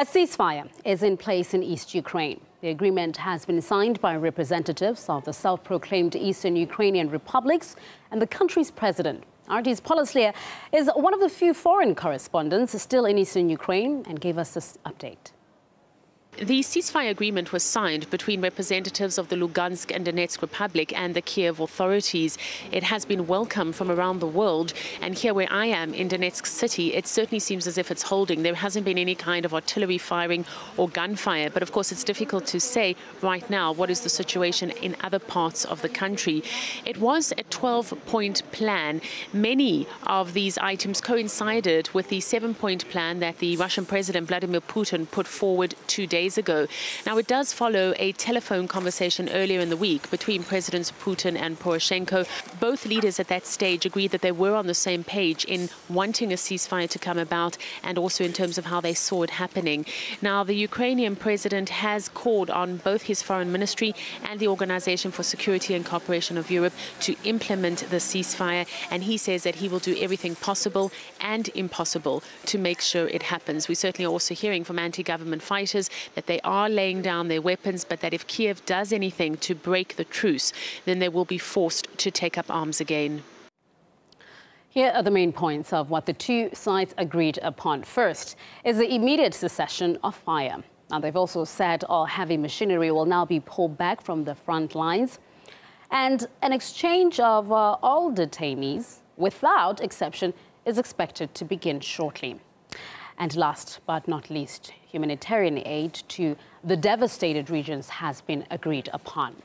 A ceasefire is in place in East Ukraine. The agreement has been signed by representatives of the self proclaimed Eastern Ukrainian republics and the country's president. RT's Paula is one of the few foreign correspondents still in Eastern Ukraine and gave us this update. The ceasefire agreement was signed between representatives of the Lugansk and Donetsk Republic and the Kiev authorities. It has been welcomed from around the world, and here where I am in Donetsk city, it certainly seems as if it's holding. There hasn't been any kind of artillery firing or gunfire, but of course it's difficult to say right now what is the situation in other parts of the country. It was a 12-point plan. Many of these items coincided with the seven-point plan that the Russian President Vladimir Putin put forward two days ago. Now, it does follow a telephone conversation earlier in the week between Presidents Putin and Poroshenko. Both leaders at that stage agreed that they were on the same page in wanting a ceasefire to come about and also in terms of how they saw it happening. Now, the Ukrainian president has called on both his foreign ministry and the Organization for Security and Cooperation of Europe to implement the ceasefire, and he says that he will do everything possible and impossible to make sure it happens. We certainly are also hearing from anti-government fighters that they are laying down their weapons, but that if Kiev does anything to break the truce, then they will be forced to take up arms again. Here are the main points of what the two sides agreed upon. First is the immediate cessation of fire. Now, they've also said all heavy machinery will now be pulled back from the front lines. And an exchange of uh, all detainees, without exception, is expected to begin shortly. And last but not least, humanitarian aid to the devastated regions has been agreed upon.